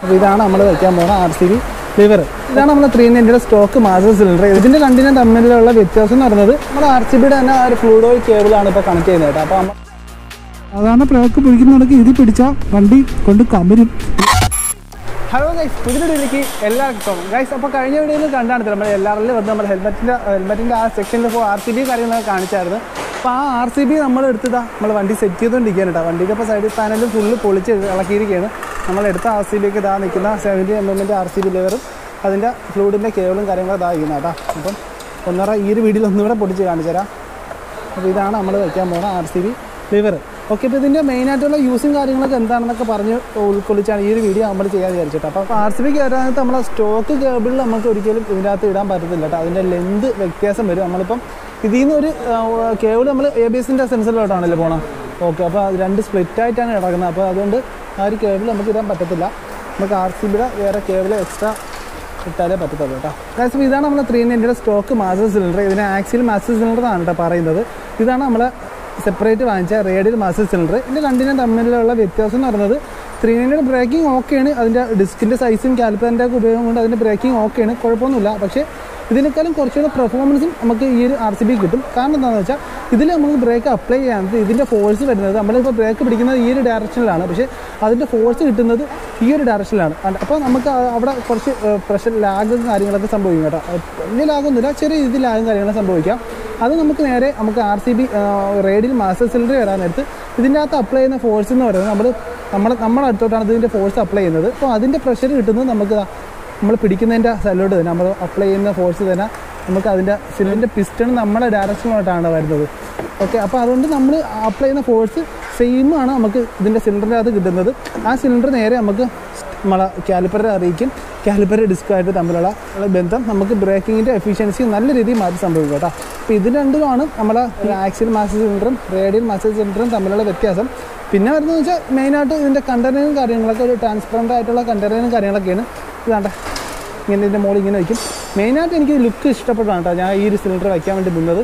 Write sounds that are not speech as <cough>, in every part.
അപ്പോൾ ഇതാണ് നമ്മൾ വയ്ക്കാൻ പോകുന്ന ആർ സി ബി ലിവർ ഇതാണ് നമ്മൾ ത്രീ നയന്റിയുടെ സ്റ്റോക്ക് മാസ്റ്റർ സിലിണ്ടർ ഇതിന്റെ രണ്ടിനും തമ്മിലുള്ള വ്യത്യാസം എന്ന് പറയുന്നത് നമ്മൾ ആർ സി ബിയുടെ തന്നെ ആ ഒരു ഫ്ലൂഡ് ഓയിൽ കേബിളാണ് ഇപ്പോൾ കണക്ട് ചെയ്യുന്നത് കേട്ടോ. അപ്പോൾ സാധാരണ പ്രോക്ക് പിടിക്കുന്നുണ്ടെങ്കിൽ ഇതിൽ പിടിച്ചാൽ വണ്ടി കൊണ്ട് കമരും. ഹലോ ഗൈസ് പുതിയ വീഡിയോയിലേക്ക് എല്ലാവർക്കും ഗൈസ് അപ്പോൾ കഴിഞ്ഞ വീഡിയോയിൽ കണ്ടാണ് നമ്മൾ എല്ലാവരിലും വന്ന് നമ്മുടെ ഹെൽമെറ്റിന്റെ ഹെൽമെറ്റിന്റെ ആ സെക്ഷനിൽ ഇപ്പോൾ ആർ സി ബി കാര്യങ്ങളൊക്കെ കാണിച്ചായിരുന്നു. അപ്പോൾ ആ ആർ സി ബി നമ്മൾ എടുത്തതാ. നമ്മൾ വണ്ടി സെറ്റ് ചെയ്തുകൊണ്ടിരിക്കുകയാണ് കേട്ടോ വണ്ടിയുടെ ഇപ്പോൾ സൈഡ് പാനലും ഫുള്ള് പൊളിച്ച് ഇളക്കിയിരിക്കുകയാണ്. നമ്മൾ എടുത്ത ആർ സി ബിക്ക് ഇതാ നിൽക്കുന്ന സെവന്റി എം എമ്മിന്റെ ആർ സി ബി ലെവറും അതിന്റെ ഫ്ലൂഡിന്റെ കേബിളും കാര്യങ്ങളും ഇതാ ഇരിക്കുന്നത് കേട്ടോ അപ്പം ഒന്നര ഈ ഒരു വീഡിയോയിൽ ഒന്നുകൂടെ പൊടിച്ച് കാണിച്ചു തരാം അപ്പോൾ ഇതാണ് നമ്മൾ വയ്ക്കാൻ പോകുന്ന R C B lever okay ഇപ്പോൾ ഇതിന്റെ മെയിനായിട്ടുള്ള യൂസും കാര്യങ്ങളൊക്കെ എന്താണെന്നൊക്കെ പറഞ്ഞ് ഉൾക്കൊള്ളിച്ചാണ് ഈ ഒരു വീഡിയോ നമ്മൾ ചെയ്യാൻ വിചാരിച്ചിട്ട് അപ്പോൾ ആർ സി ബി കയറാനകത്ത് നമ്മളെ സ്റ്റോക്ക് കേബിളിൽ നമുക്ക് ഒരിക്കലും ഇതിനകത്ത് ഇടാൻ പറ്റത്തില്ല കേട്ടോ. അതിന്റെ ലെന്ത് വ്യത്യാസം വരും. നമ്മളിപ്പം ഇതിൽ നിന്ന് ഒരു കേബിൾ നമ്മൾ എ ബി എസിന്റെ സെൻസറിലോട്ടാണല്ലോ പോകണം ഓക്കെ അപ്പോൾ അത് രണ്ട് സ്പ്ലിറ്റായിട്ടാണ് കിടക്കുന്നത്. അപ്പോൾ അതുകൊണ്ട് ആ ഒരു കേബിൾ നമുക്ക് ഇടാൻ പറ്റത്തില്ല. നമുക്ക് ആർ സി ബിയുടെ വേറെ കേബിൾ എക്സ്ട്രാ ഇട്ടാലേ പറ്റത്തുള്ളൂ കേട്ടോ. അതായത് ഇതാണ് നമ്മുടെ ത്രീ നയന്റിയുടെ സ്റ്റോക്ക് മാസ്റ്റർ സിലിണ്ടർ ഇതിന് ആക്സിൽ മാസ്റ്റർ സിലിണ്ടർ ആണ് കേട്ടോ പറയുന്നത്. ഇതാണ് നമ്മൾ സെപ്പറേറ്റ് വാങ്ങിച്ച റേഡിയൽ മാസ്റ്റർ സിലിണ്ടർ ഇതിന്റെ രണ്ടിനും തമ്മിലുള്ള വ്യത്യാസം എന്ന് പറയുന്നത് ത്രീ നയന്റിയുടെ ബ്രേക്കിംഗ് ഓക്കെയാണ് അതിന്റെ ഡിസ്കിന്റെ സൈസും കാലിപ്പറിന്റെ ഒക്കെ ഉപയോഗം കൊണ്ട് അതിന്റെ ബ്രേക്കിംഗ് ഓക്കെയാണ് കുഴപ്പമൊന്നുമില്ല. പക്ഷേ ഇതിനേക്കാളും കുറച്ചുകൂടെ പെർഫോമൻസും നമുക്ക് ഈ ഒരു ആർ സി ബി കിട്ടും. കാരണം എന്താണെന്ന് വെച്ചാൽ ഇതിൽ നമുക്ക് ബ്രേക്ക് അപ്ലൈ ചെയ്യാനത് ഇതിന്റെ ഫോഴ്സ് വരുന്നത് നമ്മളിപ്പോൾ ബ്രേക്ക് പിടിക്കുന്നത് ഈ ഒരു ഡയറക്ഷനിലാണ് പക്ഷേ അതിന്റെ ഫോഴ്സ് കിട്ടുന്നത് ഈ ഒരു ഡയറക്ഷനിലാണ് അപ്പോൾ നമുക്ക് അവിടെ കുറച്ച് പ്രഷർ ലാഗും കാര്യങ്ങളൊക്കെ സംഭവിക്കും കേട്ടോ. വലിയ ലാഗൊന്നുമില്ല ചെറിയ രീതിയിൽ ലാഗും കാര്യങ്ങളും സംഭവിക്കാം. അത് നമുക്ക് നേരെ നമുക്ക് R C B radial master cylinder വരാൻ നേരത്ത് ഇതിന്റെ അകത്ത് അപ്ലൈ ചെയ്യുന്ന ഫോഴ്സ് എന്ന് പറയുന്നത് നമ്മൾ നമ്മൾ നമ്മുടെ അടുത്തോട്ടാണ് ഇതിന്റെ ഫോഴ്സ് അപ്ലൈ ചെയ്യുന്നത്. അപ്പോൾ അതിന്റെ പ്രഷർ കിട്ടുന്നത് നമുക്ക് നമ്മൾ പിടിക്കുന്നതിന്റെ സൈഡിലോട്ട് തന്നെ നമ്മൾ അപ്ലൈ ചെയ്യുന്ന ഫോഴ്സ് തന്നെ നമുക്ക് അതിന്റെ സിലിണ്ടർ പിസ്റ്റൺ നമ്മുടെ ഡയറക്ഷനിലോട്ടാണ് വരുന്നത്. ഓക്കെ അപ്പോൾ അതുകൊണ്ട് നമ്മൾ അപ്ലൈ ചെയ്യുന്ന ഫോഴ്സ് സെയിം ആണ് നമുക്ക് ഇതിന്റെ സിലിണ്ടറിന്റെ അകത്ത് കിട്ടുന്നത്. ആ സിലിണ്ടർ നേരെ നമുക്ക് നമ്മളെ കാലിപ്പറെ അറിയിക്കും. കാലിപ്പർ ഡിസ്കായിട്ട് തമ്മിലുള്ള ബന്ധം നമുക്ക് ബ്രേക്കിങ്ങിന്റെ എഫിഷ്യൻസി നല്ല രീതിയിൽ മാറ്റി സംഭവിക്കും കേട്ടോ. അപ്പോൾ ഇത് രണ്ടുമാണ് നമ്മളെ ആക്സിൽ മാസ്റ്റർ സിലിണ്ടറും റേഡിയൽ മാസ്റ്റർ സിലിണ്ടറും തമ്മിലുള്ള വ്യത്യാസം. പിന്നെ വരുന്നത് വെച്ചാൽ മെയിനായിട്ട് ഇതിന്റെ കണ്ടെയ്നറും കാര്യങ്ങളൊക്കെ ഒരു ട്രാൻസ്പെറന്റ് ആയിട്ടുള്ള കണ്ടെയ്നറും കാര്യങ്ങളൊക്കെയാണ്. ഇതാണ്ട ഇങ്ങനെ ഇതിന്റെ മോളിൽ ഇങ്ങനെ വയ്ക്കും മെയിനായിട്ട് എനിക്ക് ലുക്ക് ഇഷ്ടപ്പെട്ടതാണ് കേട്ടോ. ഞാൻ ഈ ഒരു സിലിണ്ടർ വയ്ക്കാൻ വേണ്ടി നിന്നത്.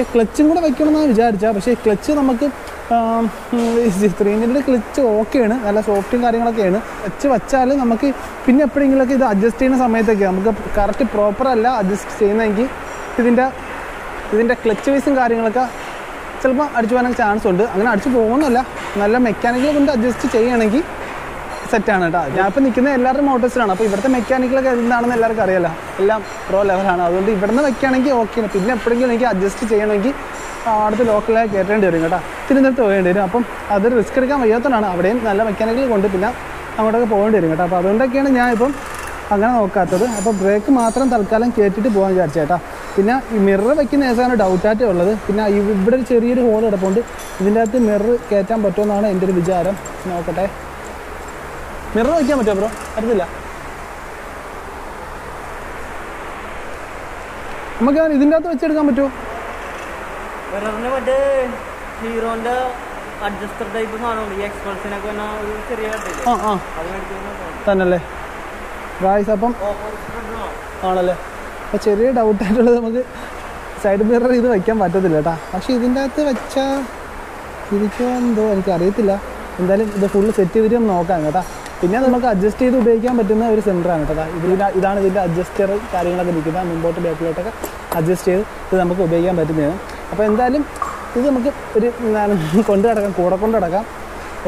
പക്ഷേ ക്ലച്ചും കൂടെ വെക്കണമെന്നാണ് വിചാരിച്ചാൽ പക്ഷേ ക്ലച്ച് നമുക്ക് ത്രീ ഇഞ്ചിന്റെ ക്ലച്ച് ഓക്കെയാണ്. നല്ല സോഫ്റ്റും കാര്യങ്ങളൊക്കെയാണ്. ക്ലച്ച് വെച്ചാൽ നമുക്ക് പിന്നെ എപ്പോഴെങ്കിലുമൊക്കെ ഇത് അഡ്ജസ്റ്റ് ചെയ്യുന്ന സമയത്തൊക്കെ നമുക്ക് കറക്റ്റ് പ്രോപ്പറല്ല അഡ്ജസ്റ്റ് ചെയ്യുന്നതെങ്കിൽ ഇതിന്റെ ഇതിന്റെ ക്ലച്ച് വൈസും കാര്യങ്ങളൊക്കെ ചിലപ്പോൾ അടിച്ചു പോകാനൊക്കെ ചാൻസ് ഉണ്ട്. അങ്ങനെ അടിച്ചു പോകുന്നല്ല നല്ല മെക്കാനിക്കൽ കൊണ്ട് അഡ്ജസ്റ്റ് ചെയ്യുകയാണെങ്കിൽ സെറ്റാണ് കേട്ടോ. ഞാൻ ഇപ്പോൾ നിൽക്കുന്ന എല്ലാവരും മോട്ടോഴ്സിലാണ് അപ്പോൾ ഇവിടുത്തെ മെക്കാനിക്കലൊക്കെ എന്താണെന്ന് എല്ലാവർക്കും അറിയാലോ. എല്ലാം പ്രോ ലെവലാണ് അതുകൊണ്ട് ഇവിടുന്ന് വെക്കുകയാണെങ്കിൽ ഓക്കെ പിന്നെ എപ്പോഴെങ്കിലും എനിക്ക് അഡ്ജസ്റ്റ് ചെയ്യണമെങ്കിൽ അവിടുത്തെ ലോക്കലായി കയറ്റേണ്ടി വരും കേട്ടോ. തിരുവനന്തപുരത്ത് പോകേണ്ടി വരും. അപ്പം അത് റിസ്ക് എടുക്കാൻ വയ്യാത്തതാണ് അവിടെയും നല്ല മെക്കാനിക്കൽ കൊണ്ട് പിന്നെ അങ്ങോട്ടൊക്കെ പോകേണ്ടി വരും കേട്ടോ. അപ്പോൾ അതുകൊണ്ടൊക്കെയാണ് ഞാൻ ഇപ്പം അങ്ങനെ നോക്കാത്തത്. അപ്പോൾ ബ്രേക്ക് മാത്രം തൽക്കാലം കയറ്റിയിട്ട് പോകാൻ വിചാരിച്ചേട്ടാ പിന്നെ ഈ മിറർ വയ്ക്കുന്ന ഏസാണ് ഡൗട്ടായിട്ട് ഉള്ളത്. പിന്നെ ഇവിടെ ഒരു ചെറിയൊരു ഹോൾ കിടപ്പുണ്ട്. ഇതിന്റെ അകത്ത് മിറർ കയറ്റാൻ പറ്റുമെന്നാണ് എന്റെ ഒരു വിചാരം. നോക്കട്ടെ. മിറർ വയ്ക്കാൻ പറ്റുമോ ബ്രോ പറ്റത്തില്ല. നമുക്ക് ഇതിന്റെ അകത്ത് വെച്ചെടുക്കാൻ പറ്റുമോ? മിററിന് മറ്റേ ഹീറോന്റെ അഡ്ജസ്റ്റർ ടൈപ്പ് സാധനമുണ്ട്. ഈ എക്സ്പൾസിനൊക്കെ വന്ന ഒരു ചെറിയ ആ ആ. തന്നല്ലേ. ഗായ്സ് അപ്പം ആണല്ലേ. അപ്പോൾ ചെറിയ ഡൗട്ടായിട്ടുള്ളത് നമുക്ക് സൈഡ് മിറർ ഇത് വെക്കാൻ പറ്റത്തില്ല കേട്ടാ. പക്ഷെ ഇതിന്റെ അകത്ത് വെച്ചാൽ ഇരിക്കുമോ എന്തോ എനിക്കറിയത്തില്ല. എന്തായാലും ഇത് ഫുള്ള് സെറ്റ് ചെയ്തിട്ട് നോക്കാം കേട്ടോ. പിന്നെ നമുക്ക് അഡ്ജസ്റ്റ് ചെയ്ത് ഉപയോഗിക്കാൻ പറ്റുന്ന ഒരു സെന്ററാണ് കേട്ടോ. ഇതിൽ ഇതാണ് ഇതിന്റെ അഡ്ജസ്റ്റർ കാര്യങ്ങളൊക്കെ നിൽക്കുന്നത്. മുമ്പോട്ട് ബാക്കിലോട്ടൊക്കെ അഡ്ജസ്റ്റ് ചെയ്ത് ഇത് നമുക്ക് ഉപയോഗിക്കാൻ പറ്റുന്നതാണ് അപ്പോൾ എന്തായാലും ഇത് നമുക്ക് ഒരു കൊണ്ടു നടക്കാം കൂടെ കൊണ്ട് കിടക്കാം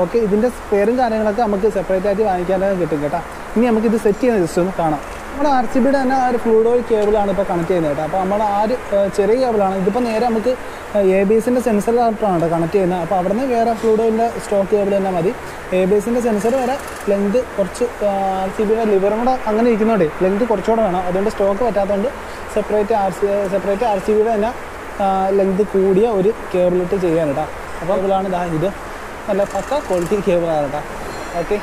ഓക്കെ ഇതിന്റെ സ്പെയറും കാര്യങ്ങളൊക്കെ നമുക്ക് സെപ്പറേറ്റ് ആയിട്ട് വാങ്ങിക്കാനൊക്കെ കിട്ടും കേട്ടോ. ഇനി നമുക്ക് ഇത് സെറ്റ് ചെയ്യുന്ന ഒന്ന് കാണാം. നമ്മുടെ ആർ സി ബിയുടെ തന്നെ ആ ഒരു ഫ്ലൂഡോയിൽ കേബിളാണ് ഇപ്പോൾ കണക്ട് ചെയ്യുന്നത് കേട്ടോ. അപ്പോൾ നമ്മൾ ആ ഒരു ചെറിയ കേബിളാണ് ഇതിപ്പോൾ നേരെ നമുക്ക് എ ബി എസിന്റെ സെൻസർ കേട്ടോ കണക്ട് ചെയ്യുന്നത്. അപ്പോൾ അവിടെ നിന്ന് വേറെ ഫ്ലൂഡോയിന്റെ സ്റ്റോക്ക് കേബിൾ തന്നെ മതി എ ബി എസിന്റെ സെൻസർ വരെ ലെങ്ത് കുറച്ച് ആർ സി ബിയുടെ ലിവറും കൂടെ അങ്ങനെ ഇരിക്കുന്നതുകൊണ്ട് ലെങ്ത് കുറച്ചുകൂടെ വേണം. അതുകൊണ്ട് സ്റ്റോക്ക് പറ്റാത്തതുകൊണ്ട് separate R C separate R C ബിയുടെ തന്നെ ലെങ്ത് കൂടിയ ഒരു കേബിളിട്ട് ചെയ്യാൻ കേട്ടോ അപ്പോൾ അതിലാണ് ഇതാ ഇത്. നല്ല പക്ക ക്വാളിറ്റി കേബിളാണ് കേട്ടോ. ഓക്കെ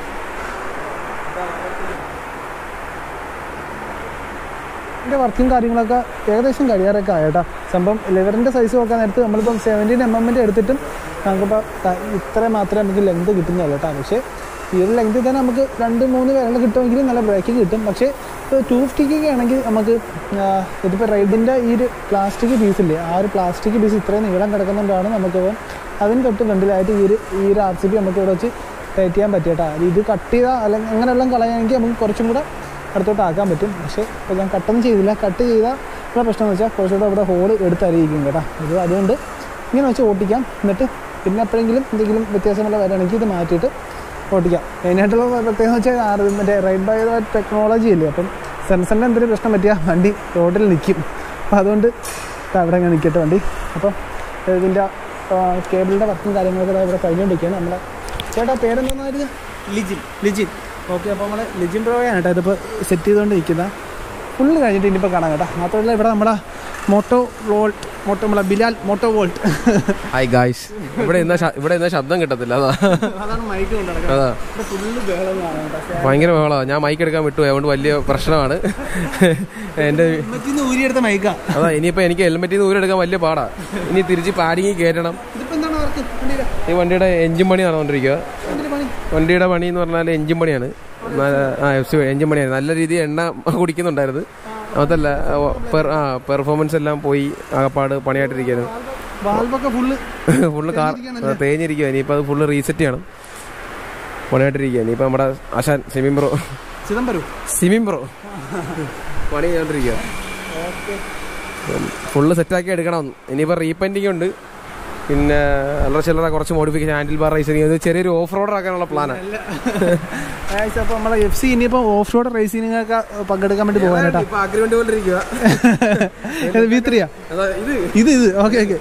ഇതിന്റെ വർക്കും കാര്യങ്ങളൊക്കെ ഏകദേശം കഴിയാറൊക്കെ ആയേട്ടാ. സംഭവം ലിവറിന്റെ സൈസ് നോക്കാൻ നേരത്ത് നമ്മളിപ്പം സെവന്റീൻ എം എമ്മിന്റെ എടുത്തിട്ടും നമുക്കിപ്പോൾ ഇത്ര മാത്രമേ നമുക്ക് ലെങ്ത് കിട്ടുന്നുള്ളൂ കേട്ടോ. പക്ഷേ ഈ ഒരു ലെങ്ത്തിൽ തന്നെ നമുക്ക് രണ്ട് മൂന്ന് വിരൽ കിട്ടുമെങ്കിൽ നല്ല ബ്രേക്കിംഗ് കിട്ടും. പക്ഷേ ഇപ്പോൾ ടൂ ഫിഫ്റ്റിക്കൊക്കെ ആണെങ്കിൽ നമുക്ക് ഇതിപ്പോൾ റൈഡിന്റെ ഈ ഒരു പ്ലാസ്റ്റിക് പീസില്ലേ ആ ഒരു പ്ലാസ്റ്റിക് പീസ് ഇത്രയും നീളം കിടക്കുന്നുകൊണ്ടാണ് നമുക്കിപ്പം അതിന് തൊട്ട് ഫ്രണ്ടിലായിട്ട് ഈ ഒരു ഈ ഒരു ആർ സി ബി നമുക്ക് ഇവിടെ വെച്ച് ടൈറ്റ് ചെയ്യാൻ പറ്റിയിട്ടാണ് ഇത് കട്ട് ചെയ്താൽ അല്ലെങ്കിൽ അങ്ങനെയെല്ലാം കളയാമെങ്കിൽ നമുക്ക് കുറച്ചും കൂടെ അടുത്തോട്ട് ആക്കാൻ പറ്റും പക്ഷേ ഇപ്പോൾ ഞാൻ കട്ടൊന്നും ചെയ്തില്ല. കട്ട് ചെയ്താൽ ഉള്ള പ്രശ്നം എന്ന് വെച്ചാൽ കുറച്ചുകൂടെ അവിടെ ഹോൾ എടുത്തായിരിക്കും കേട്ടോ. ഇത് അതുകൊണ്ട് ഇങ്ങനെ വെച്ച് ഓട്ടിക്കാം. എന്നിട്ട് പിന്നെ എപ്പോഴെങ്കിലും എന്തെങ്കിലും വ്യത്യാസമുള്ള വരാണെങ്കിൽ ഇത് മാറ്റിയിട്ട് ഓട്ടിക്കാം. മെയിനായിട്ടുള്ള പ്രത്യേകത വെച്ചാൽ ആറ് മറ്റേ റൈഡ് ബൈ ടെക്നോളജി ഇല്ലേ അപ്പം സെൻസറിന്റെ എന്തെങ്കിലും പ്രശ്നം പറ്റിയാൽ വണ്ടി റോഡിൽ നിൽക്കും അപ്പം അതുകൊണ്ട് അവിടെ അങ്ങനെ നിൽക്കട്ടെ വണ്ടി. അപ്പം ഇതിന്റെ കേബിളിന്റെ വർക്കും കാര്യങ്ങളൊക്കെ ഇവിടെ കഴിഞ്ഞുകൊണ്ടിരിക്കുകയാണ് നമ്മുടെ ചേട്ടാ പേരെന്തായിരുന്നു ലിജിൻ. ലിജിൻ. ഓക്കെ അപ്പോൾ നമ്മൾ ലിജിൻ പ്രോയാണ് കേട്ടോ ഇതിപ്പോൾ സെറ്റ് ചെയ്തുകൊണ്ടിരിക്കുന്നത് ഫുള്ള് കഴിഞ്ഞിട്ട് ഇനിയിപ്പോൾ കാണാം കേട്ടോ. മാത്രമല്ല ഇവിടെ നമ്മുടെ മോട്ടോ വോൾട്ട് മോട്ടോ നമ്മളെ Bilal Moto Volt. Hi guys ഇവിടെ എന്താ ഇവിടെ എന്താ ശബ്ദം കിട്ടത്തില്ല അതാ. അതാണ് മൈക്ക് അതാ. ഭയങ്കര ബഹളമാണ് ഞാൻ മൈക്ക് എടുക്കാൻ വിട്ടു അതുകൊണ്ട് വലിയ പ്രശ്നമാണ്. എന്റെ ഹെൽമെറ്റിന്ന് ഊരിയെടുത്ത മൈക്കാ അതാ ഇനിയിപ്പോൾ എനിക്ക് ഹെൽമെറ്റിൽ നിന്ന് ഊരെടുക്കാൻ വലിയ പാടാണ് ഇനി തിരിച്ച് പാരിങ്ങി കയറ്റണം ഈ വണ്ടിയുടെ എഞ്ചിൻ പണി നടന്നുകൊണ്ടിരിക്കുക വണ്ടിയുടെ പണി എന്ന് പറഞ്ഞാൽ എഞ്ചിൻ പണിയാണ്. ആ എഫ് സി എഞ്ചിൻ പണിയാണ്. നല്ല രീതിയിൽ എണ്ണ കുടിക്കുന്നുണ്ടായിരുന്നു. അതല്ല ആ പെർഫോമൻസ് എല്ലാം പോയി ആകപ്പാട് പണിയായിട്ടിരിക്കുന്നു ഫുള്ള് ഫുള്ള് കാർ തേഞ്ഞിരിക്കുക ഇനിയിപ്പോൾ അത് ഫുള്ള് റീസെറ്റ് ചെയ്യണം. പണിയായിട്ടിരിക്കുക ഇനിയിപ്പോൾ നമ്മുടെ ആശാൻ സിമിം ബ്രോ. ചിദംബരം സിമിം ബ്രോ. പണി ചെയ്തോണ്ടിരിക്കുക ഫുള്ള് സെറ്റാക്കി എടുക്കണം. ഇനിയിപ്പോൾ റീപെന്റിങ് ഉണ്ട്. പിന്നെ അല്ലറ ചില്ലറ കുറച്ച് മോഡിഫിക്കേഷൻ ഹാൻഡിൽ ബാർ റേസിംഗ് ഇത് ചെറിയൊരു ഓഫ് റോഡർ ആക്കാനുള്ള പ്ലാനാണ് അപ്പോൾ നമ്മളെ എഫ് സി ഇനിയിപ്പോൾ ഓഫ് റോഡ് റേസിംഗൊക്കെ പങ്കെടുക്കാൻ വേണ്ടി പോകാൻ കേട്ടോ. അഗ്രിമെന്റ് പോലെ ഇരിക്കുക <laughs> ഇത്. ഇത് ഇത്. ഓക്കെ ഓക്കെ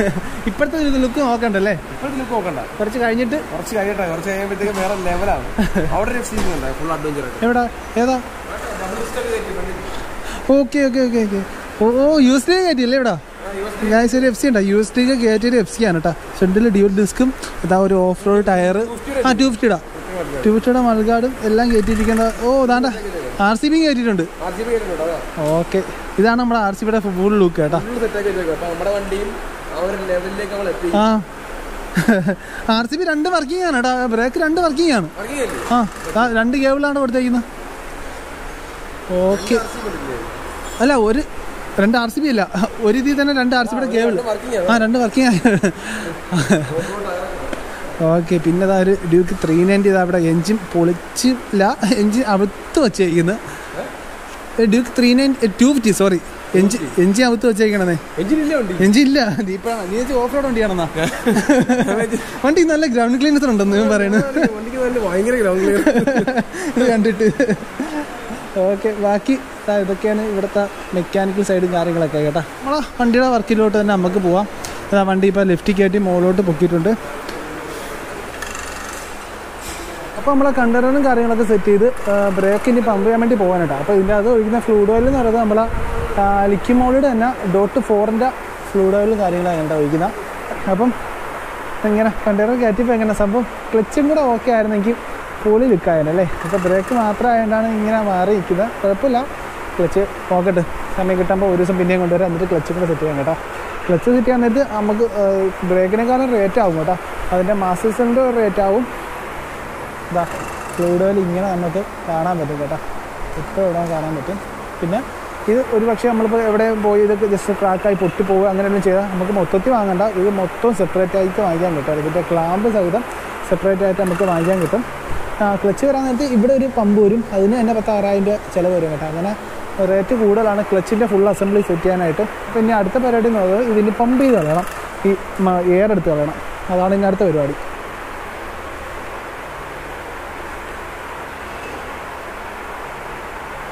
<laughs> ഇപ്പോഴത്തെ ഒരു ലുക്ക് നോക്കണ്ടല്ലേ? ഇപ്പോഴത്തെ ലുക്ക് നോക്കണ്ട. കുറച്ച് കഴിഞ്ഞിട്ട്? കുറച്ച് കഴിയട്ടെ കുറച്ച് കഴിയുമ്പോഴത്തേക്ക് വേറെ ലെവലാണ് <laughs> അവിടെ ഒരു എഫ് ഉണ്ട് ഫുൾ അഡ്വഞ്ചർ എവിടെ? ഏതാ? Okay okay okay okay oh U S D കയറ്റിയല്ലേ ഇവിടെ? ഗായ്സ് ഒരു എഫ് സി ഉണ്ടോ? യു എസ് ഡി കയറ്റിയൊരു എഫ് സി ആണ് കേട്ടോ ഫ്രണ്ടിൽ ഡ്യൂൽ ഡിസ്കും ഇതാ ഒരു ഓഫ് റോഡ് ടയർ ആ ടു. ഫിഫ്റ്റിയുടെ ടു ഫിഫ്റ്റിയുടെ മൾഗാർഡും എല്ലാം കയറ്റിയിരിക്കുന്ന ഓ ഇതാണ്ട. ആർ സി ബി കയറ്റിയിട്ടുണ്ട് ഓക്കെ ഇതാണ് നമ്മുടെ ആർ സി ബിയുടെ ഫുൾ ലുക്ക് കേട്ടോ ആ ആർ സി ബി രണ്ട് വർക്കിംഗ് ആണ് കേട്ടോ ബ്രേക്ക് രണ്ട് വർക്കിംഗ് ആണ്. ആ രണ്ട് കേബിളാണ് കൊടുത്തേക്കുന്നത് ഓക്കെ അല്ല ഒരു രണ്ട് ആർ സി ബി അല്ല. ഒരു ഇതിൽ തന്നെ രണ്ട് ആർ സി ബിയുടെ കേബിൾ ആ രണ്ട് വർക്കിംഗ് ആയി ഓക്കെ പിന്നെ ഇതാ ഒരു ഡ്യൂക്ക് ത്രീ നയന്റി ഇതാ ഇവിടെ എഞ്ചിൻ പൊളിച്ചില്ല എഞ്ചിൻ അവിത്ത് വെച്ചേക്കുന്നത് Duke three nine two fifty sorry engine engine അവിത്ത് വെച്ചേക്കണേ. എഞ്ചിൻ ഇല്ല ദീപ്പാണ് നീ ഓഫ് റോഡ് വണ്ടിയാണെന്നാ? <laughs> വണ്ടി നല്ല ഗ്രൗണ്ട് ക്ലീനർ ഉണ്ടെന്ന് ഞാൻ പറയുന്നത് കണ്ടിട്ട്. ഓക്കെ ബാക്കി ഇതൊക്കെയാണ് ഇവിടുത്തെ മെക്കാനിക്കൽ സൈഡും കാര്യങ്ങളൊക്കെ കേട്ടോ. നമ്മളെ വണ്ടിയുടെ വർക്കിലോട്ട് തന്നെ നമുക്ക് പോവാം. അതാ വണ്ടി ഇപ്പോൾ ലിഫ്റ്റ് കയറ്റി മുകളിലോട്ട് പൊക്കിയിട്ടുണ്ട്. അപ്പോൾ നമ്മളെ കണ്ടറും കാര്യങ്ങളൊക്കെ സെറ്റ് ചെയ്ത് ബ്രേക്ക് ഇനി പമ്പ് ചെയ്യാൻ വേണ്ടി പോകാൻ കേട്ടോ. അപ്പോൾ ഇതിന്റെ അത് ഒഴിക്കുന്ന ഫ്ലൂഡ് ഓയിൽ എന്ന് പറയുന്നത് നമ്മളെ ലിക്വിമോളിയുടെ തന്നെ ഡോട്ട് ഫോറിന്റെ ഫ്ലൂഡ് ഓയിലും കാര്യങ്ങളാണ് കേട്ടോ ഒഴിക്കുന്നത് അപ്പം ഇങ്ങനെ കണ്ടെയ്നർ കയറ്റിയപ്പോൾ എങ്ങനെ സംഭവം? ക്ലച്ചും കൂടെ ഓക്കെ ആയിരുന്നെങ്കിൽ പൊളി ലുക്കായാലും അല്ലേ? അപ്പോൾ ബ്രേക്ക് മാത്രം ഇങ്ങനെ മാറി നിൽക്കുന്നത് കുഴപ്പമില്ല. ക്ലച്ച് നോക്കട്ടെ സമയം കിട്ടുമ്പോൾ ഒരു ദിവസം പിന്നെയും കൊണ്ടുവരാം. എന്നിട്ട് ക്ലച്ച് കൂടെ സെറ്റ് ചെയ്യാം കേട്ടോ. ക്ലച്ച് സെറ്റ് ചെയ്യാൻ നേരത്ത് നമുക്ക് ബ്രേക്കിനേക്കാളും റേറ്റ് ആവും കേട്ടോ. അതിന്റെ മാസസിന്റെ റേറ്റ് ആവും. ഇതാ ഫ്ലൂഡോയിൽ ഇങ്ങനെ നമുക്ക് കാണാൻ പറ്റും കേട്ടോ. ഇപ്പോൾ ഇവിടെ കാണാൻ പറ്റും. പിന്നെ ഇത് ഒരു പക്ഷേ നമ്മളിപ്പോൾ എവിടെ പോയി ഇതൊക്കെ ജസ്റ്റ് ക്രാക്കായി പൊട്ടി പോവുക അങ്ങനെയൊന്നും ചെയ്താൽ നമുക്ക് മൊത്തത്തിൽ വാങ്ങണ്ട. ഇത് മൊത്തം സെപ്പറേറ്റ് ആയിട്ട് വാങ്ങിക്കാൻ കിട്ടും. ഇതിന്റെ ക്ലാമ്പ് സഹിതം സെപ്പറേറ്റ് ആയിട്ട് നമുക്ക് വാങ്ങിക്കാൻ കിട്ടും. ക്ലച്ച് വരാൻ നേരത്ത് ഇവിടെ ഒരു പമ്പ് വരും. അതിന് തന്നെ പത്താറായിരം രൂപ ചിലവ് വരും കേട്ടോ. അങ്ങനെ റേറ്റ് കൂടുതലാണ് ക്ലച്ചിന്റെ ഫുൾ അസംബ്ലി സെറ്റ് ചെയ്യാനായിട്ട്. അപ്പോൾ ഇനി അടുത്ത പരിപാടി എന്ന് പറയുന്നത് ഇതിന് പമ്പ് ചെയ്ത് കളയണം. ഈ എയർ എടുത്ത് കളയണം. അതാണ് ഇനി അടുത്ത പരിപാടി.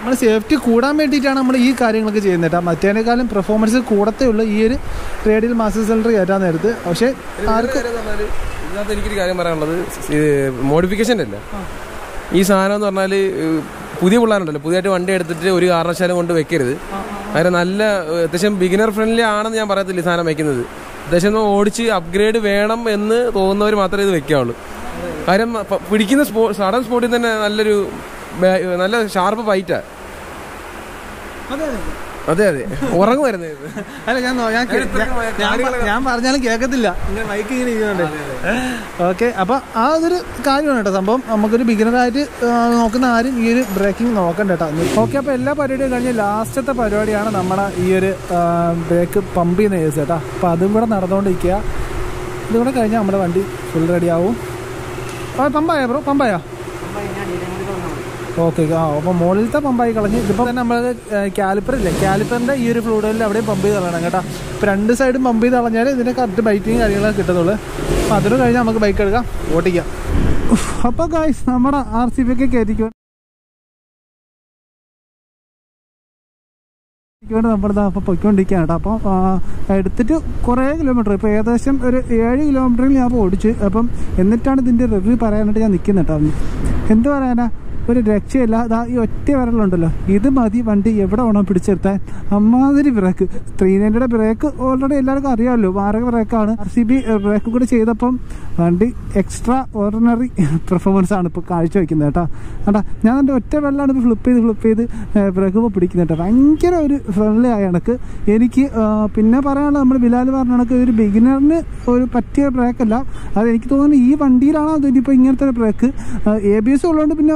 നമ്മൾ സേഫ്റ്റി കൂടാൻ വേണ്ടിയിട്ടാണ് നമ്മൾ ഈ കാര്യങ്ങളൊക്കെ ചെയ്യുന്നത് കേട്ടോ. മറ്റേനേക്കാളും പെർഫോമൻസ് കൂടത്തേ ഉള്ളൂ ഈ ഒരു റേഡിയൽ മാസ്റ്റർ സിലിണ്ടർ കയറ്റാൻ നേരത്ത്. പക്ഷേ ആർക്കും ഇതിനകത്ത് എനിക്കൊരു കാര്യം പറയാനുള്ളത്. മോഡിഫിക്കേഷന്റെ അല്ല ഈ സാധനം എന്ന് പറഞ്ഞാൽ പുതിയ പിള്ളേരുണ്ടല്ലോ. പുതിയതായിട്ട് വണ്ടി എടുത്തിട്ട് ഒരു കാരണവശാലും കൊണ്ട് വെക്കരുത്. അങ്ങനെ നല്ല അത്യാവശ്യം ബിഗിനർ ഫ്രണ്ട്ലി ആണെന്ന് ഞാൻ പറയത്തില്ല ഈ സാധനം വെക്കുന്നത്. അത്യാവശ്യം ഓടിച്ച് അപ്ഗ്രേഡ് വേണം എന്ന് തോന്നുന്നവർ മാത്രമേ ഇത് വെക്കാവുള്ളൂ. കാര്യം പിടിക്കുന്ന സ്പോ സഡൻ സ്പോട്ടിൽ തന്നെ നല്ലൊരു നല്ല ഷാർപ്പ് ഫൈറ്റാ അതെ അതെ. ഉറങ്ങുമായിരുന്നു ഇത്. അല്ല ഞാൻ ഞാൻ പറഞ്ഞാലും കേൾക്കത്തില്ല ഇങ്ങനെ മൈക്ക് ഇങ്ങനെ ഇരിക്കുന്നുണ്ട്? ഓക്കെ അപ്പൊ ആ ഒരു കാര്യമാണ് കേട്ടോ. സംഭവം നമുക്കൊരു ബിഗിനറായിട്ട് നോക്കുന്ന ആരും ഈ ഒരു ബ്രേക്കിംഗ് നോക്കണ്ട കേട്ടോ. ഓക്കെ അപ്പൊ എല്ലാ പരിപാടിയും കഴിഞ്ഞ് ലാസ്റ്റത്തെ പരിപാടിയാണ് നമ്മുടെ ഈ ഒരു ബ്രേക്ക് പമ്പ് ചെയ്യുന്ന കേസ് കേട്ടോ. അപ്പൊ അതും കൂടെ നടന്നുകൊണ്ടിരിക്കുക ഇതും കൂടെ കഴിഞ്ഞാൽ നമ്മുടെ വണ്ടി ഫുൾ റെഡി ആവും. ആ പമ്പായോ ബ്രോ പമ്പായാ അപ്പം അതിന് അടിയിലും കൂടി തുറന്നാൽ മതി ഓക്കെ ആ അപ്പോൾ മുകളിലത്തെ പമ്പായി കളഞ്ഞ് ഇതിപ്പോൾ തന്നെ നമ്മൾ കാലിപ്പർ ഇല്ലേ? കാലിപ്പറിന്റെ ഈ ഒരു ഫ്ലൂഡിൽ അവിടെയും പമ്പ് ചെയ്ത് കളയണം കേട്ടോ. ഇപ്പോൾ രണ്ട് സൈഡും പമ്പ് ചെയ്ത് കളഞ്ഞാൽ ഇതിന് കറക്റ്റ് ബൈറ്റിങ് കാര്യങ്ങളൊക്കെ കിട്ടത്തുള്ളൂ. അപ്പോൾ അതിന് കഴിഞ്ഞാൽ നമുക്ക് ബൈക്ക് എടുക്കാം. ഓടിക്കാം അപ്പോൾ ഗായ്സ് നമ്മുടെ ആർ സി ബി ഒക്കെ കയറ്റിക്കോ ണ്ട് നമ്മളിതാ അപ്പോൾ പൊയ്ക്കൊണ്ടിരിക്കുകയാണ് കേട്ടോ. അപ്പോൾ എടുത്തിട്ട് കുറേ കിലോമീറ്റർ ഇപ്പോൾ ഏകദേശം ഒരു ഏഴ് കിലോമീറ്ററിൽ ഞാൻ ഓടിച്ച്. അപ്പം എന്നിട്ടാണ് ഇതിന്റെ റിവ്യൂ പറയാനായിട്ട് ഞാൻ നിൽക്കുന്നത് എന്ത് പറയാനാ? ഒരു രക്ഷയില്ല. അതാ ഈ ഒറ്റ വിരലുണ്ടല്ലോ. ഇത് മതി വണ്ടി എവിടെ വേണം പിടിച്ചെടുത്താൻ അമ്മാതിരി ബ്രേക്ക്. ത്രീ ബ്രേക്ക് ഓൾറെഡി എല്ലാവർക്കും അറിയാമല്ലോ. വാരക ബ്രേക്കാണ്. ആർ സി ബി ബ്രേക്ക് കൂടി ചെയ്തപ്പം വണ്ടി എക്സ്ട്രാ ഓർഡിനറി പെർഫോമൻസ് ആണ് ഇപ്പോൾ കാഴ്ചവെക്കുന്നത് കേട്ടോ. കേട്ടാ ഞാൻ എന്റെ ഒറ്റ വെള്ളമാണ് ഇപ്പോൾ ഫ്ലിപ്പ് ചെയ്ത് ഫ്ലിപ്പ് ചെയ്ത് ബ്രേക്ക് ഇപ്പോൾ പിടിക്കുന്നത് കേട്ടോ. ഭയങ്കര ഒരു ഫ്രണ്ട്ലി ആയ കണക്ക്. എനിക്ക് പിന്നെ പറയാനുള്ളത് നമ്മൾ ബിലാൽ പറഞ്ഞ കണക്ക് ഒരു ബിഗിനറിന് ഒരു പറ്റിയ ബ്രേക്കല്ല. അത് എനിക്ക് തോന്നുന്നു ഈ വണ്ടിയിലാണ് അത് ഇനിയിപ്പോൾ ഇങ്ങനത്തെ ബ്രേക്ക്. എ ബി എസ് ഉള്ളതുകൊണ്ട് പിന്നെ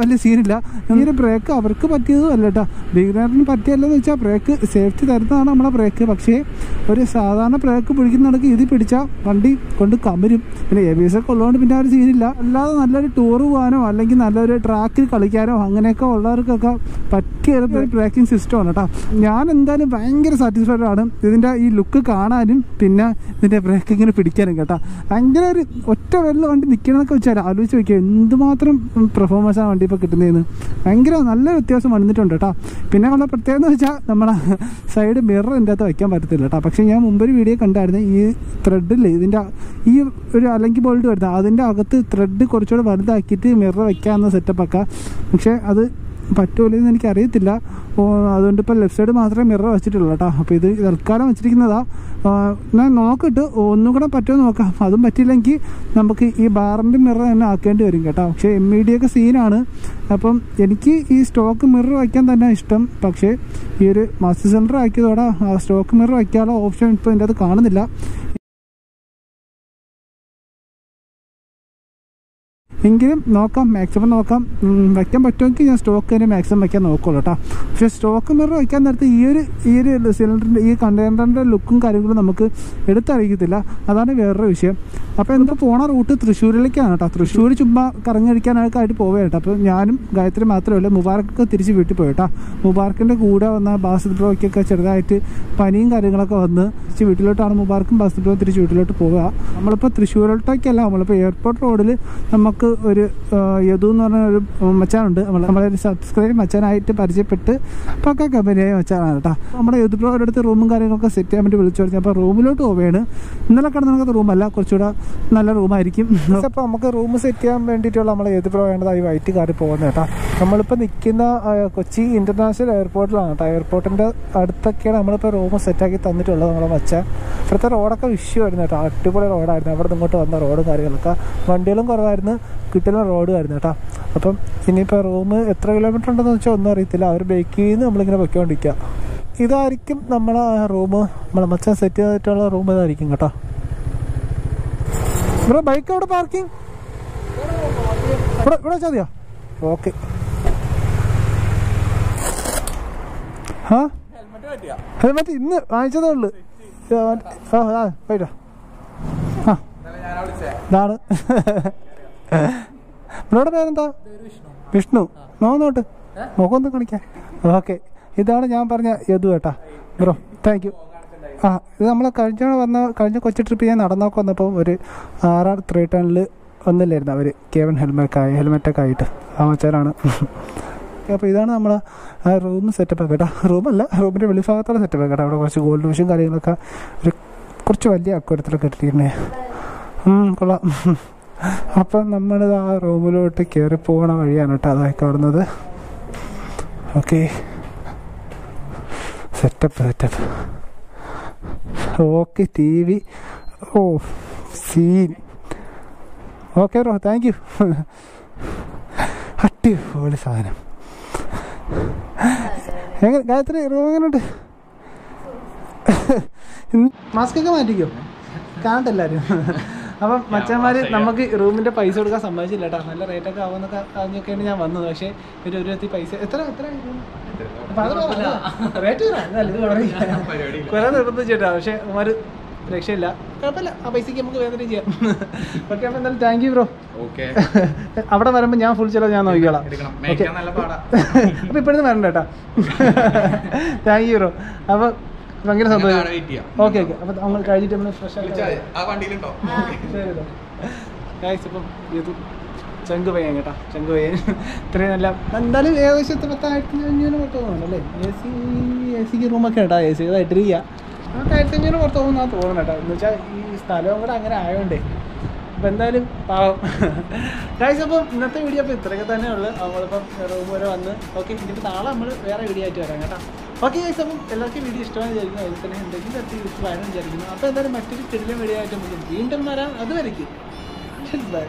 വലിയ സീനില്ല. ഒരു ബ്രേക്ക് അവർക്ക് പറ്റിയതും അല്ല കേട്ടോ ബിഗിനറിന് പറ്റിയല്ലെന്ന് വെച്ചാൽ ബ്രേക്ക് സേഫ്റ്റി തരുന്നതാണ് നമ്മളെ ബ്രേക്ക് പക്ഷേ ഒരു സാധാരണ ബ്രേക്ക് പിടിക്കുന്ന കണക്ക് ഇത് പിടിച്ചാൽ വണ്ടി കൊണ്ട് കമരും. പിന്നെ എ ബി എസ് ഒക്കെ ഉള്ളതുകൊണ്ട് പിന്നെ ഒരു സീനില്ല അല്ലാതെ നല്ലൊരു ടൂർ പോകാനോ അല്ലെങ്കിൽ നല്ലൊരു ട്രാക്കിൽ കളിക്കാനോ അങ്ങനെയൊക്കെ ഉള്ളവർക്കൊക്കെ പറ്റിയ ഒരു ബ്രേക്കിംഗ് സിസ്റ്റമാണ് കേട്ടോ ഞാൻ എന്തായാലും ഭയങ്കര സാറ്റിസ്ഫൈഡ് ആണ് ഇതിന്റെ ഈ ലുക്ക് കാണാനും പിന്നെ ഇതിന്റെ ബ്രേക്കിങ്ങിന് പിടിക്കാനും കേട്ടോ. ഭയങ്കര ഒരു ഒറ്റ വെള്ളം വണ്ടി നിൽക്കണമെന്നൊക്കെ വെച്ചാൽ ആലോചിച്ച് നോക്കിയാൽ എന്തുമാത്രം പെർഫോമൻസാണ് വണ്ടി ഇപ്പോൾ കിട്ടുന്നതെന്ന് ഭയങ്കര നല്ല വ്യത്യാസം വന്നിട്ടുണ്ട് കേട്ടോ പിന്നെ ഉള്ള പ്രത്യേകത എന്ന് വെച്ചാൽ നമ്മളെ സൈഡ് മിറർ ഇതിന്റെ അകത്ത് വയ്ക്കാൻ പറ്റത്തില്ല കേട്ടോ പക്ഷേ ഞാൻ മുമ്പൊരു വീഡിയോ കണ്ടായിരുന്നു ഈ ത്രെഡില്ലേ ഇതിന്റെ ഈ ഒരു അലങ്കി ബോൾഡ് വരുന്നത് അതിന്റെ അകത്ത് ത്രെഡ് കുറച്ചുകൂടെ വലുതാക്കിയിട്ട് മിറർ വെക്കാമെന്ന സെറ്റപ്പൊക്കെ പക്ഷേ അത് പറ്റുമല്ലോ എന്ന് എനിക്കറിയത്തില്ല. അതുകൊണ്ട് ഇപ്പോൾ ലെഫ്റ്റ് സൈഡ് മാത്രമേ മിറർ വെച്ചിട്ടുള്ളൂ കേട്ടോ. അപ്പോൾ ഇത് തൽക്കാലം വെച്ചിരിക്കുന്നതാ. ഞാൻ നോക്കിയിട്ട് ഒന്നും കൂടെ പറ്റുമോ നോക്കാം. അതും പറ്റിയില്ലെങ്കിൽ നമുക്ക് ഈ ബാറിന്റെ മിറർ തന്നെ ആക്കേണ്ടി വരും കേട്ടോ. പക്ഷേ എം ഇ ഡി ഒക്കെ സീനാണ് അപ്പം എനിക്ക് ഈ സ്റ്റോക്ക് മിറർ വയ്ക്കാൻ തന്നെ ഇഷ്ടം. പക്ഷേ ഈ ഒരു മാസ്റ്റർ സെന്റർ ആക്കിയതോടെ സ്റ്റോക്ക് മിറർ വയ്ക്കാനുള്ള ഓപ്ഷൻ ഇപ്പോൾ ഇതിന്റെ അത് കാണുന്നില്ല. എങ്കിലും നോക്കാം മാക്സിമം നോക്കാം. വയ്ക്കാൻ പറ്റുമെങ്കിൽ ഞാൻ സ്റ്റോക്ക് തന്നെ മാക്സിമം വയ്ക്കാൻ നോക്കുള്ളൂ കേട്ടോ പക്ഷേ സ്റ്റോക്ക് മിറർ വയ്ക്കാൻ നേരത്തെ ഈ ഒരു ഈ ഒരു സിലിണ്ടറിന്റെ ഈ കണ്ടെയ്നറിന്റെ ലുക്കും കാര്യങ്ങളും നമുക്ക് എടുത്തറിയിക്കത്തില്ല അതാണ് വേറൊരു വിഷയം. അപ്പോൾ എന്താ പോണ റൂട്ട് തൃശ്ശൂരിലേക്കാണ് കേട്ടോ തൃശ്ശൂർ ചുമ്മാ കറങ്ങടിക്കാനൊക്കെ ആയിട്ട് പോവേ കേട്ടോ അപ്പോൾ ഞാനും ഗായത്രി മാത്രമല്ല മുബാറക്കൊക്കെ തിരിച്ച് വീട്ടിൽ പോയി കേട്ടോ മുബാറക്കിന്റെ കൂടെ വന്ന ബാസിത് ബ്രോയ്ക്കൊക്കെ ചെറുതായിട്ട് പനിയും കാര്യങ്ങളൊക്കെ വന്ന് തിരിച്ച് വീട്ടിലോട്ടാണ് മുബാർക്കും ബാസിത് ബ്രോ തിരിച്ച് വീട്ടിലോട്ട് പോവുക. നമ്മളിപ്പോൾ തൃശ്ശൂരിലോട്ടേക്കല്ല. നമ്മളിപ്പോൾ എയർപോർട്ട് റോഡിൽ നമുക്ക് ഒരു യദു എന്ന് പറഞ്ഞ ഒരു മച്ചാനുണ്ട്. നമ്മളെ സബ്സ്ക്രൈബ് മച്ചാനായിട്ട് പരിചയപ്പെട്ട് പക്ക കമ്പനിയായ മച്ചാനാണ് കേട്ടോ. നമ്മുടെ യദു ബ്രോ അടുത്ത് റൂമും കാര്യങ്ങളൊക്കെ സെറ്റ് ചെയ്യാൻ വേണ്ടി വിളിച്ചു പറഞ്ഞു. അപ്പോൾ റൂമിലോട്ട് പോവുകയാണ്. ഇന്നലെ നമുക്ക് റൂമല്ല. കുറച്ചുകൂടെ നല്ല റൂമായിരിക്കും. <laughs> അപ്പോൾ നമുക്ക് റൂം സെറ്റ് ചെയ്യാൻ വേണ്ടിയിട്ടുള്ള നമ്മളെ യദു ബ്രോ വേണ്ടതായി വൈറ്റ് കാറി പോകുന്നത് കേട്ടോ. നമ്മളിപ്പോൾ നിൽക്കുന്ന കൊച്ചി ഇന്റർനാഷണൽ എയർപോർട്ടിലാണ് കേട്ടോ. എയർപോർട്ടിന്റെ അടുത്തൊക്കെയാണ് നമ്മളിപ്പോൾ റൂം സെറ്റാക്കി തന്നിട്ടുള്ളത് നമ്മളെ മച്ച. ഇപ്പോഴത്തെ റോഡൊക്കെ വിഷയമായിരുന്നു കേട്ടോ. അടിപൊളി റോഡായിരുന്നു അവിടെ നിന്ന് ഇങ്ങോട്ട് വന്ന റോഡും കാര്യങ്ങളൊക്കെ. വണ്ടികളും കുറവായിരുന്നു. കിട്ടുന്ന റോഡുമായിരുന്നു കേട്ടോ. അപ്പം ഇനിയിപ്പോൾ റൂം എത്ര കിലോമീറ്റർ ഉണ്ടെന്ന് വെച്ചാൽ ഒന്നും അറിയത്തില്ല. അവർ ബേക്കിൽ നിന്ന് നമ്മളിങ്ങനെ പൊയ്ക്കൊണ്ടിരിക്കുക ഇതായിരിക്കും നമ്മളെ റൂം. നമ്മളെ മച്ചാൻ സെറ്റ് ചെയ്തിട്ടുള്ള റൂം ഇതായിരിക്കും കേട്ടോ. ഇവിടെ ബൈക്ക് അവിടെ പാർക്കിംഗ് ഇവിടെ ഇവിടെ വെച്ചാൽ മതിയോ? ഓക്കെ ആ ഹെൽമെറ്റ് ഇന്ന് വാങ്ങിച്ചതേ ഉള്ളു. ആ ആ. ഇതാണ്. <laughs> ഇവിടെ പേരെന്താ? വിഷ്ണു. നോന്നോട്ട് മുഖം ഒന്ന് കാണിക്കാൻ ഓക്കെ. ഇതാണ് ഞാൻ പറഞ്ഞ യദു ഏട്ടാ. ബ്രോ താങ്ക് യു ആ ഇത് നമ്മൾ കഴിഞ്ഞ വന്ന കഴിഞ്ഞ കൊച്ചു ട്രിപ്പ് ഞാൻ നടന്നൊക്കെ വന്നപ്പോൾ ഒരു ആർ ആർ ത്രീ ടണിൽ ഒന്നില്ലായിരുന്നു അവർ കേവൻ ഹെൽമെറ്റ് ഹെൽമെറ്റൊക്കെ ആയിട്ട്. ആ മച്ചാരാണ് അപ്പോൾ ഇതാണ് നമ്മൾ റൂം സെറ്റപ്പ് കേട്ടോ. റൂമല്ല റൂമിന്റെ വെളിഭാഗത്തുള്ള സെറ്റപ്പ് കേട്ടോ. അവിടെ കുറച്ച് ഗോൾഡ് വിഷും കാര്യങ്ങളൊക്കെ ഒരു കുറച്ച് വലിയ അക്വരത്തിലൊക്കെ ഇട്ടിട്ടുണ്ടേ കൊള്ളാം. അപ്പം നമ്മൾ ആ റൂമിലോട്ട് കയറി പോകണ വഴിയാണ് കേട്ടോ അതായി കാണുന്നത് okay. Setup setup okay T V oh scene okay raw thank you അടിപൊളി സാധനം. എങ്ങനെ ഗായത്രി റൂം എങ്ങനെയുണ്ട്? മാസ്ക് ഒക്കെ മാറ്റിക്കോ? കാണട്ടെ എല്ലാവരും അപ്പം മച്ചന്മാർ നമുക്ക് റൂമിന്റെ പൈസ കൊടുക്കാൻ സമ്മതിച്ചില്ല കേട്ടോ നല്ല റേറ്റ് ഒക്കെ ആവുമെന്നൊക്കെ അറിഞ്ഞൊക്കെയാണ് ഞാൻ വന്നത് പക്ഷേ ഒരു ഒരു എത്തി പൈസ എത്ര എത്ര റേറ്റ് കുറെ നിർബന്ധിച്ചിട്ടാ പക്ഷെ ഒരു രക്ഷയില്ല. കുഴപ്പമില്ല. ആ പൈസക്ക് നമുക്ക് വേദന ചെയ്യാം. <laughs> ഓക്കെ അപ്പോൾ എന്തായാലും താങ്ക് യു ബ്രോ ഓക്കെ. അവിടെ വരുമ്പോൾ ഞാൻ ഫുൾ ചിലവ് ഞാൻ നോക്കിക്കോളാം. <laughs> അപ്പൊ ഇപ്പോഴത്തെ വരണ്ട കേട്ടോ. താങ്ക് യു ബ്രോ അപ്പോൾ ഭയങ്കര സന്തോഷം. ഓക്കെ ഓക്കെ അപ്പോൾ നമ്മൾ കഴിഞ്ഞിട്ട് നമ്മൾ ഫ്രഷ് ശരി ഗായ്സ് ഇപ്പം ഇത് ചങ്ക് പയ്യൻ കേട്ടോ. ചെങ്ക് പയ്യൻ. ഇത്രയും നല്ല എന്തായാലും ഏകദേശം പത്തായിരത്തി അഞ്ഞൂറ് പുറത്ത് പോകുന്നുണ്ടല്ലേ എ സി എ സിക്ക് റൂമൊക്കെ കേട്ടോ. എ സി ഇട്ടിരിക്കുക പത്തായിരത്തി അഞ്ഞൂറ് പുറത്ത് പോകുന്നതാണ് തോന്നുന്നു കേട്ടോ. എന്ന് വെച്ചാൽ ഈ സ്ഥലവും കൂടെ അങ്ങനെ ആയതുകൊണ്ടേ അപ്പോൾ എന്തായാലും പാവം. ഗായ്സ് അപ്പം ഇന്നത്തെ വീഡിയോ അപ്പോൾ ഇത്രയൊക്കെ തന്നെ ഉള്ളു നമ്മളിപ്പം റൂം വരെ വന്ന്. ഓക്കെ ഇനിയിപ്പോൾ നാളെ നമ്മൾ വേറെ വീഡിയോ ആയിട്ട് വരാം കേട്ടോ. ഓക്കെ ഗൈസ് അപ്പം എല്ലാവർക്കും വീഡിയോ ഇഷ്ടമായി വിചാരിക്കുന്നു അതിൽ തന്നെ എന്തെങ്കിലും തരത്തിൽ യൂസ്ഫുൾ വരാൻ വിചാരിക്കുന്നു. അപ്പോൾ എന്തായാലും മറ്റൊരു ചെറിയ വീഡിയോ വീണ്ടും വരാം. അതുവരെയ്ക്ക് ബൈ